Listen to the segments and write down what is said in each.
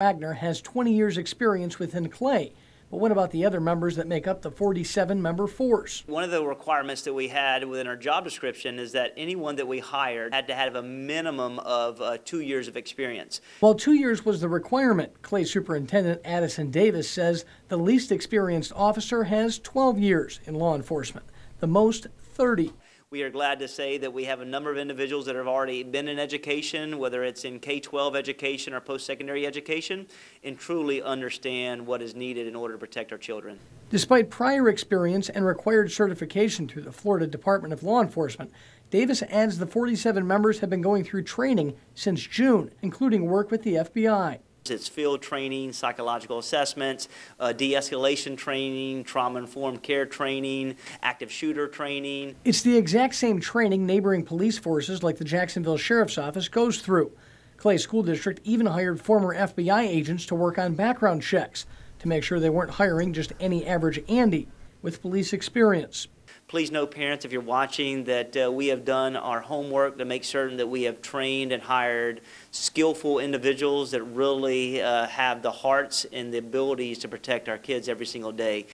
Wagner has 20 years' experience within Clay. But what about the other members that make up the 47 member force? One of the requirements that we had within our job description is that anyone that we hired had to have a minimum of uh, two years of experience. While two years was the requirement, Clay Superintendent Addison Davis says the least experienced officer has 12 years in law enforcement, the most 30. We are glad to say that we have a number of individuals that have already been in education, whether it's in K-12 education or post-secondary education, and truly understand what is needed in order to protect our children. Despite prior experience and required certification through the Florida Department of Law Enforcement, Davis adds the 47 members have been going through training since June, including work with the FBI. It's field training, psychological assessments, uh, de-escalation training, trauma-informed care training, active shooter training. It's the exact same training neighboring police forces like the Jacksonville Sheriff's Office goes through. Clay School District even hired former FBI agents to work on background checks to make sure they weren't hiring just any average Andy with police experience. Please know, parents, if you're watching, that uh, we have done our homework to make certain that we have trained and hired skillful individuals that really uh, have the hearts and the abilities to protect our kids every single day.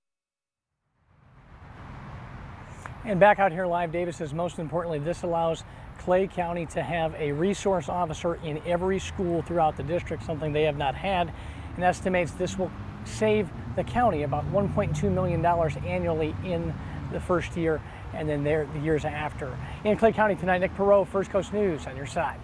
And back out here live, Davis says most importantly, this allows Clay County to have a resource officer in every school throughout the district, something they have not had, and estimates this will save the county about $1.2 million annually in the first year and then there the years after. In Clay County tonight, Nick Perot, First Coast News on your side.